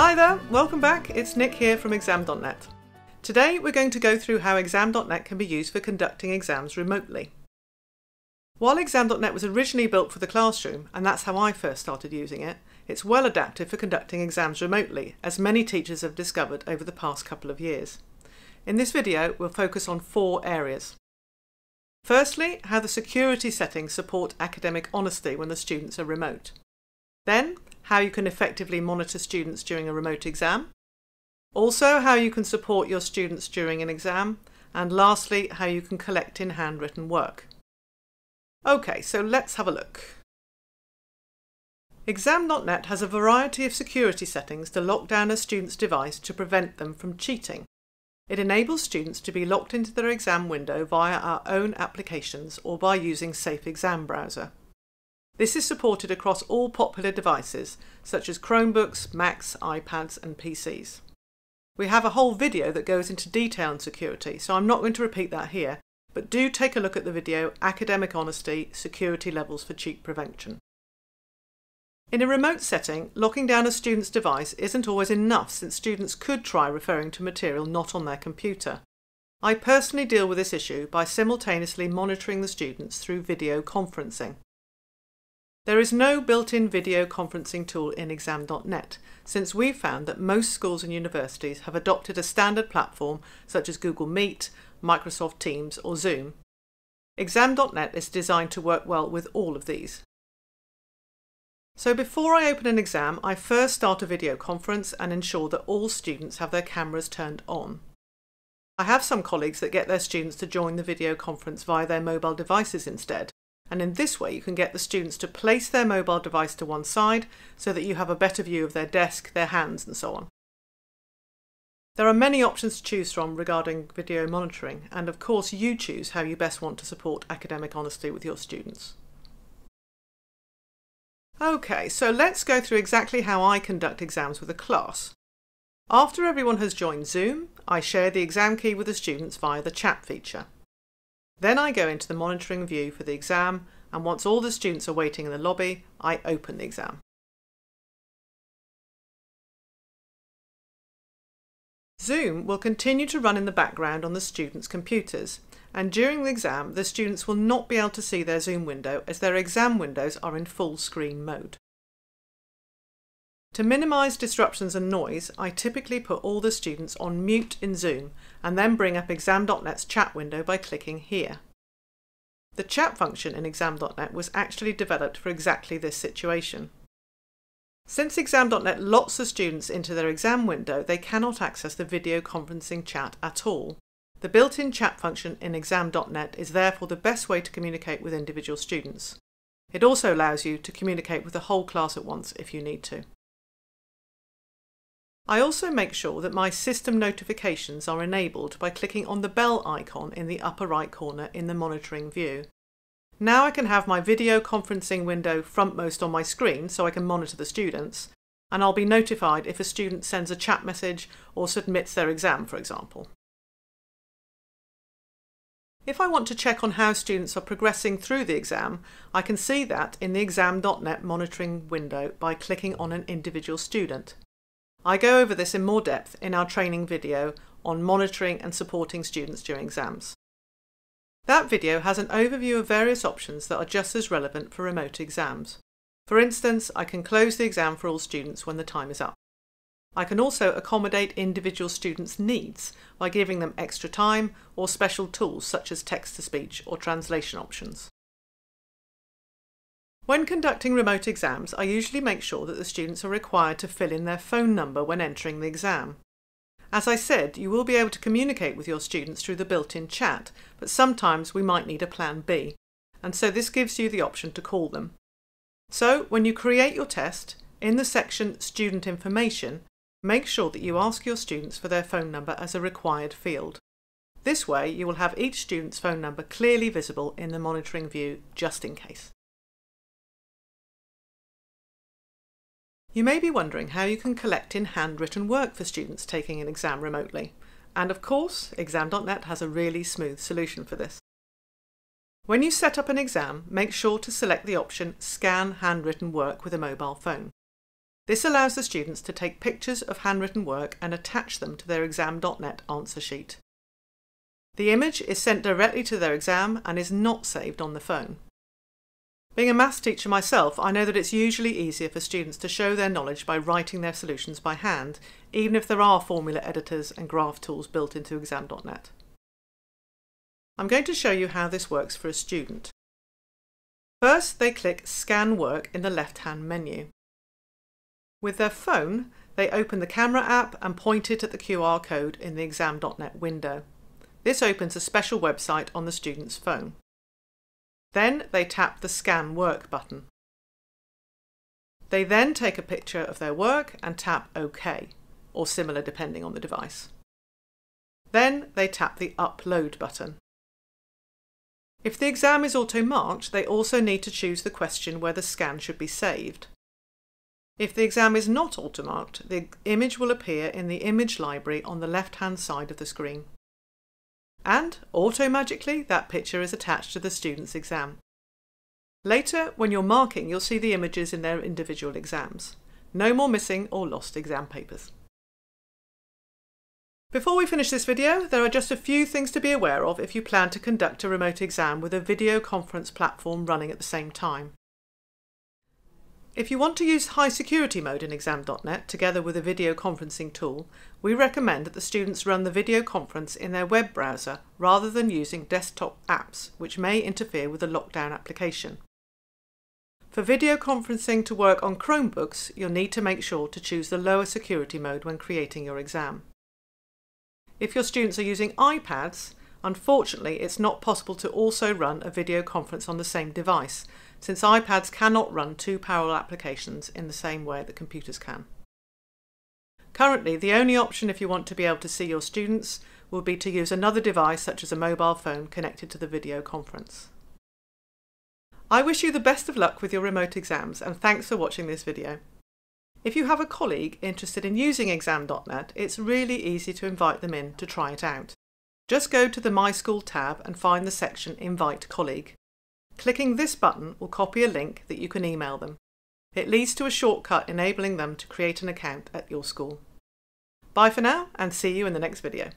Hi there, welcome back. It's Nic here from exam.net. Today we're going to go through how exam.net can be used for conducting exams remotely. While exam.net was originally built for the classroom, and that's how I first started using it, it's well adapted for conducting exams remotely, as many teachers have discovered over the past couple of years. In this video, we'll focus on four areas. Firstly, how the security settings support academic honesty when the students are remote. Then, how you can effectively monitor students during a remote exam. Also, how you can support your students during an exam. And lastly, how you can collect in handwritten work. Okay, so let's have a look. Exam.net has a variety of security settings to lock down a student's device to prevent them from cheating. It enables students to be locked into their exam window via our own applications or by using Safe Exam Browser. This is supported across all popular devices such as Chromebooks, Macs, iPads and PCs. We have a whole video that goes into detail on security, so I'm not going to repeat that here, but do take a look at the video Academic Honesty Security Levels for Cheat Prevention. In a remote setting, locking down a student's device isn't always enough since students could try referring to material not on their computer. I personally deal with this issue by simultaneously monitoring the students through video conferencing. There is no built-in video conferencing tool in exam.net, since we've found that most schools and universities have adopted a standard platform such as Google Meet, Microsoft Teams or Zoom. Exam.net is designed to work well with all of these. So before I open an exam, I first start a video conference and ensure that all students have their cameras turned on. I have some colleagues that get their students to join the video conference via their mobile devices instead, and in this way you can get the students to place their mobile device to one side so that you have a better view of their desk, their hands and so on. There are many options to choose from regarding video monitoring, and of course you choose how you best want to support academic honesty with your students. Okay, so let's go through exactly how I conduct exams with a class. After everyone has joined Zoom, I share the exam key with the students via the chat feature. Then I go into the monitoring view for the exam, and once all the students are waiting in the lobby, I open the exam. Zoom will continue to run in the background on the students' computers, and during the exam the students will not be able to see their Zoom window as their exam windows are in full screen mode. To minimise disruptions and noise, I typically put all the students on mute in Zoom and then bring up exam.net's chat window by clicking here. The chat function in exam.net was actually developed for exactly this situation. Since exam.net locks the students into their exam window, they cannot access the video conferencing chat at all. The built-in chat function in exam.net is therefore the best way to communicate with individual students. It also allows you to communicate with the whole class at once if you need to. I also make sure that my system notifications are enabled by clicking on the bell icon in the upper right corner in the monitoring view. Now I can have my video conferencing window frontmost on my screen so I can monitor the students, and I'll be notified if a student sends a chat message or submits their exam, for example. If I want to check on how students are progressing through the exam, I can see that in the exam.net monitoring window by clicking on an individual student. I go over this in more depth in our training video on monitoring and supporting students during exams. That video has an overview of various options that are just as relevant for remote exams. For instance, I can close the exam for all students when the time is up. I can also accommodate individual students' needs by giving them extra time or special tools such as text-to-speech or translation options. When conducting remote exams, I usually make sure that the students are required to fill in their phone number when entering the exam. As I said, you will be able to communicate with your students through the built-in chat, but sometimes we might need a plan B, and so this gives you the option to call them. So, when you create your test, in the section Student Information, Make sure that you ask your students for their phone number as a required field. This way you will have each student's phone number clearly visible in the monitoring view just in case. You may be wondering how you can collect in handwritten work for students taking an exam remotely. And of course, exam.net has a really smooth solution for this. When you set up an exam, make sure to select the option Scan Handwritten Work with a mobile phone. This allows the students to take pictures of handwritten work and attach them to their exam.net answer sheet. The image is sent directly to their exam and is not saved on the phone. Being a maths teacher myself, I know that it's usually easier for students to show their knowledge by writing their solutions by hand, even if there are formula editors and graph tools built into exam.net. I'm going to show you how this works for a student. First, they click Scan Work in the left-hand menu. With their phone, they open the camera app and point it at the QR code in the exam.net window. This opens a special website on the student's phone. Then they tap the Scan Work button. They then take a picture of their work and tap OK, or similar depending on the device. Then they tap the Upload button. If the exam is auto-marked, they also need to choose the question where the scan should be saved. If the exam is not auto-marked, the image will appear in the image library on the left-hand side of the screen. And, auto-magically, that picture is attached to the student's exam. Later, when you're marking, you'll see the images in their individual exams. No more missing or lost exam papers. Before we finish this video, there are just a few things to be aware of if you plan to conduct a remote exam with a video conference platform running at the same time. If you want to use high security mode in exam.net together with a video conferencing tool, we recommend that the students run the video conference in their web browser rather than using desktop apps, which may interfere with the lockdown application. For video conferencing to work on Chromebooks, you'll need to make sure to choose the lower security mode when creating your exam. If your students are using iPads, unfortunately it's not possible to also run a video conference on the same device, since iPads cannot run two parallel applications in the same way that computers can. Currently, the only option if you want to be able to see your students will be to use another device such as a mobile phone connected to the video conference. I wish you the best of luck with your remote exams and thanks for watching this video. If you have a colleague interested in using exam.net, it's really easy to invite them in to try it out. Just go to the My School tab and find the section Invite Colleague. Clicking this button will copy a link that you can email them. It leads to a shortcut enabling them to create an account at your school. Bye for now and see you in the next video.